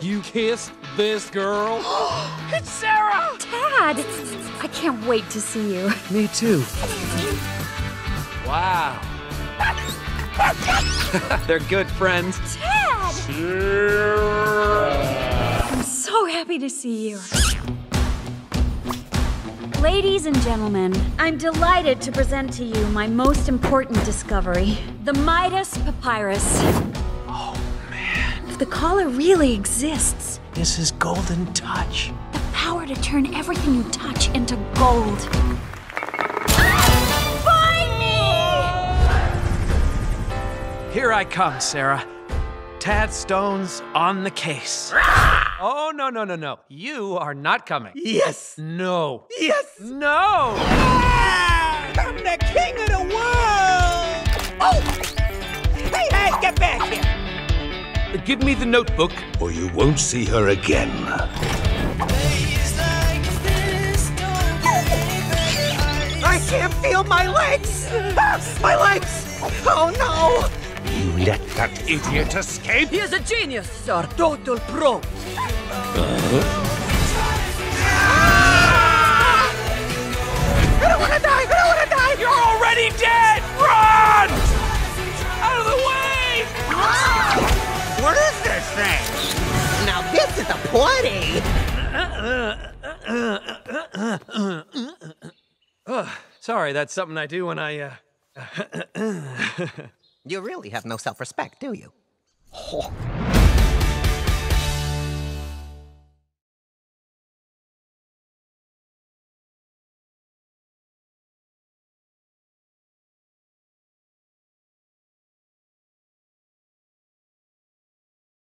You kissed this girl? it's Sarah! Tad! I can't wait to see you. Me too. Wow. They're good friends. Tad! I'm so happy to see you. Ladies and gentlemen, I'm delighted to present to you my most important discovery the Midas Papyrus. Man. If the collar really exists, this is Golden Touch. The power to turn everything you touch into gold. Find me! Here I come, Sarah. Tad Stone's on the case. Oh, no, no, no, no. You are not coming. Yes. No. Yes. No. Ah, I'm the king of the Give me the notebook, or you won't see her again. I can't feel my legs. My legs. Oh, no. You let that idiot escape? He is a genius, sir. Total pro. Uh-huh. I is this thing? Now this is a party. oh, sorry, that's something I do when I, uh... You really have no self respect, do you? Oh.